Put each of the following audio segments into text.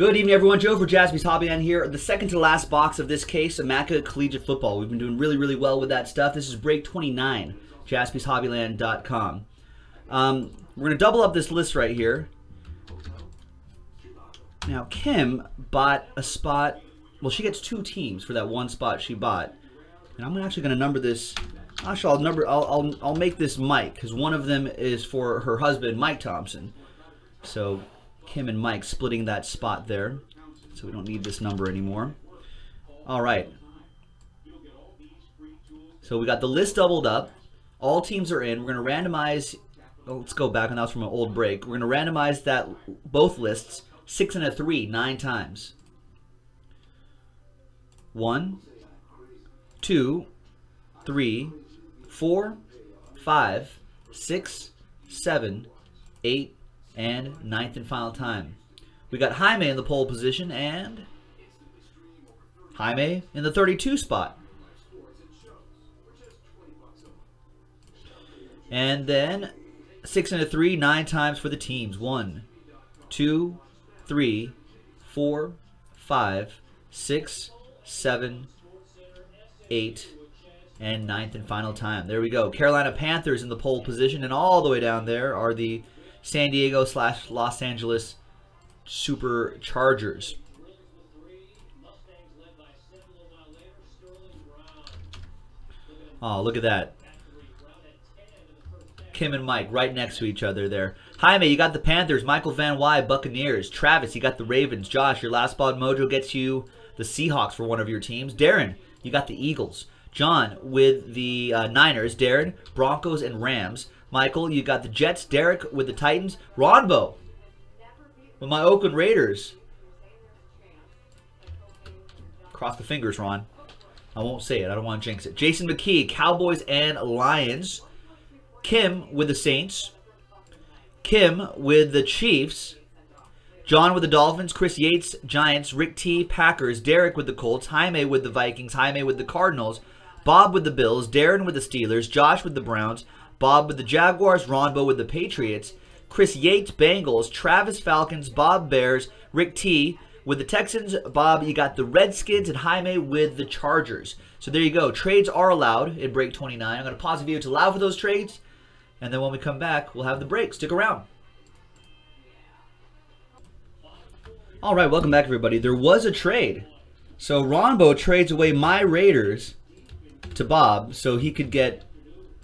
Good evening, everyone. Joe for Jaspy's Hobbyland here. The second to last box of this case, Immaculate Collegiate Football. We've been doing really, really well with that stuff. This is break 29, jaspyshobbyland.com. Um, we're going to double up this list right here. Now, Kim bought a spot. Well, she gets two teams for that one spot she bought. And I'm actually going to number this. Actually, I'll number. I'll I'll, I'll make this Mike because one of them is for her husband, Mike Thompson. So Kim and Mike splitting that spot there. So we don't need this number anymore. All right. So we got the list doubled up. All teams are in. We're going to randomize. Oh, let's go back, and that was from an old break. We're going to randomize that both lists six and a three nine times. One, two, three, four, five, six, seven, eight, and ninth and final time. We got Jaime in the pole position and Jaime in the 32 spot. And then six and a three, nine times for the teams. One, two, three, four, five, six, seven, eight, and ninth and final time. There we go. Carolina Panthers in the pole position, and all the way down there are the San Diego slash Los Angeles Superchargers. Oh, look at that. Kim and Mike right next to each other there. Jaime, you got the Panthers. Michael Van Wy, Buccaneers. Travis, you got the Ravens. Josh, your last spot mojo gets you the Seahawks for one of your teams. Darren, you got the Eagles. John with the uh, Niners. Darren, Broncos and Rams. Michael, you got the Jets. Derek with the Titans. Ronbo with my Oakland Raiders. Cross the fingers, Ron. I won't say it. I don't want to jinx it. Jason McKee, Cowboys and Lions. Kim with the Saints. Kim with the Chiefs. John with the Dolphins. Chris Yates, Giants. Rick T, Packers. Derek with the Colts. Jaime with the Vikings. Jaime with the Cardinals. Bob with the Bills. Darren with the Steelers. Josh with the Browns. Bob with the Jaguars. Ronbo with the Patriots. Chris Yates, Bengals. Travis Falcons. Bob Bears. Rick T with the Texans. Bob, you got the Redskins. And Jaime with the Chargers. So there you go. Trades are allowed in break 29. I'm going to pause the video to allow for those trades. And then when we come back, we'll have the break. Stick around. All right, welcome back, everybody. There was a trade. So Ronbo trades away my Raiders to Bob so he could get,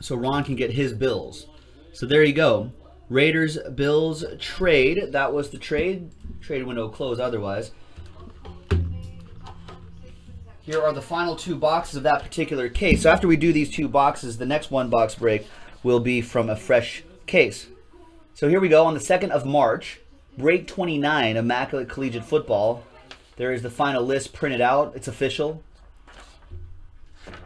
so Ron can get his Bills. So there you go. Raiders, Bills trade. That was the trade. Trade window closed otherwise. Here are the final two boxes of that particular case. So after we do these two boxes, the next one box break will be from a fresh case. So here we go on the 2nd of March, break 29, Immaculate Collegiate Football. There is the final list printed out. It's official.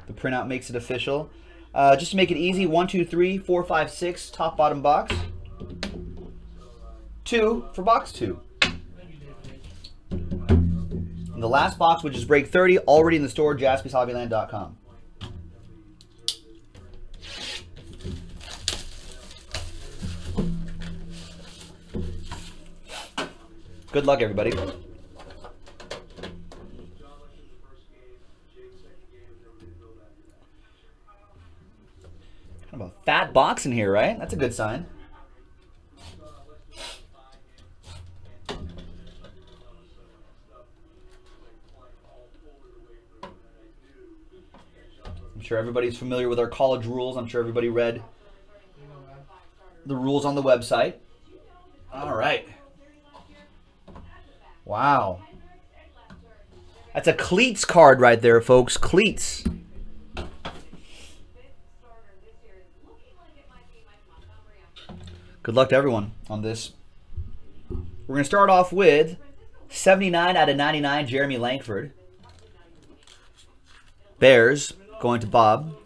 The printout makes it official. Uh, just to make it easy, one, two, three, four, five, six, top, bottom box. Two for box two. And the last box, which is break 30, already in the store, jaspyshobbyland.com. Good luck, everybody. Of a fat box in here, right? That's a good sign. I'm sure everybody's familiar with our college rules. I'm sure everybody read the rules on the website. All right. Wow. That's a cleats card right there, folks. Cleats. Good luck to everyone on this. We're going to start off with 79 out of 99, Jeremy Langford. Bears going to Bob.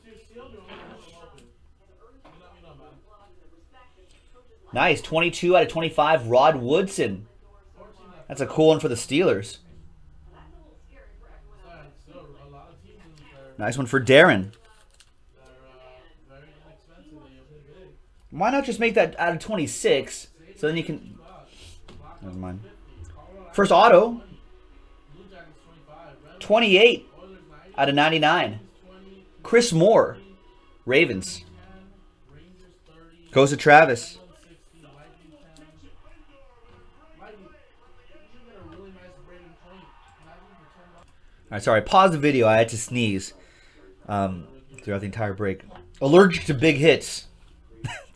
Nice. 22 out of 25, Rod Woodson. That's a cool one for the Steelers. Nice one for Darren. Why not just make that out of 26? So then you can... Never mind. First auto. 28 out of 99. Chris Moore, Ravens. Goes to Travis. All right, sorry. Pause the video. I had to sneeze um, throughout the entire break. Allergic to big hits.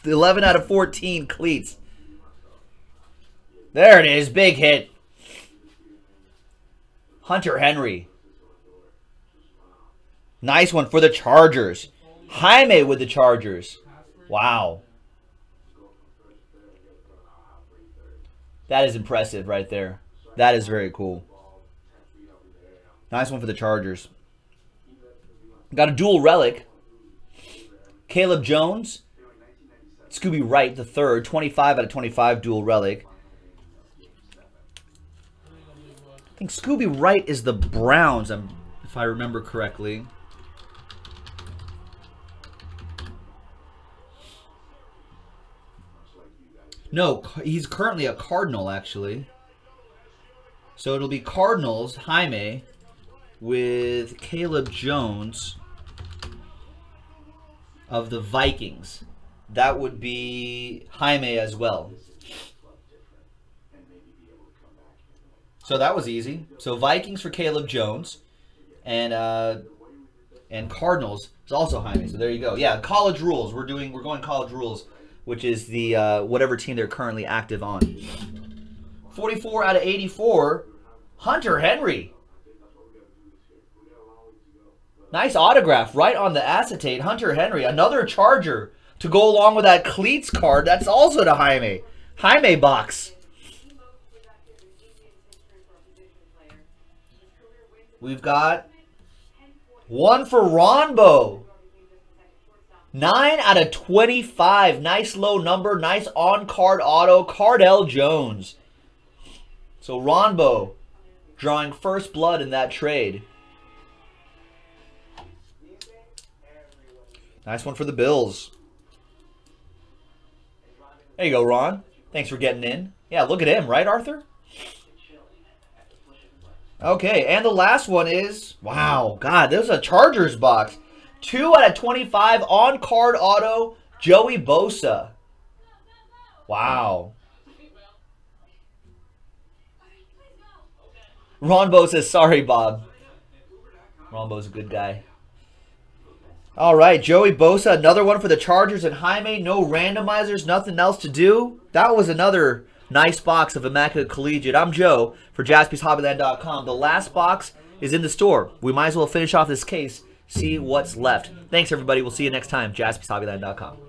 The 11 out of 14 cleats. There it is. Big hit. Hunter Henry. Nice one for the Chargers. Jaime with the Chargers. Wow. That is impressive right there. That is very cool. Nice one for the Chargers. Got a dual relic. Cayleb Jones. Scooby Wright, the third. 25 out of 25 dual relic. I think Scooby Wright is the Browns, if I remember correctly. No, he's currently a Cardinal, actually. So it'll be Cardinals, Jaime, with Cayleb Jones of the Vikings. That would be Jaime as well. So that was easy. So Vikings for Cayleb Jones, and uh, and Cardinals is also Jaime. So there you go. Yeah, college rules. We're doing. We're going college rules, which is the uh, whatever team they're currently active on. 44 out of 84. Hunter Henry. Nice autograph right on the acetate. Hunter Henry, another Charger to go along with that cleats card. That's also to Jaime. Jaime box. We've got one for Ronbo. 9 out of 25. Nice low number. Nice on-card auto. Cardale Jones. So Ronbo drawing first blood in that trade. Nice one for the Bills. There you go, Ron. Thanks for getting in. Yeah, look at him, right, Arthur? Okay, and the last one is, wow, God, this is a Chargers box. 2 out of 25 on-card auto, Joey Bosa. Wow. Ron Bo says, sorry, Bob. Ron Bo's a good guy. All right, Joey Bosa, another one for the Chargers and Jaime. No randomizers, nothing else to do. That was another nice box of Immaculate Collegiate. I'm Joe for JaspysHobbyland.com. The last box is in the store. We might as well finish off this case, see what's left. Thanks, everybody. We'll see you next time. JaspysHobbyland.com.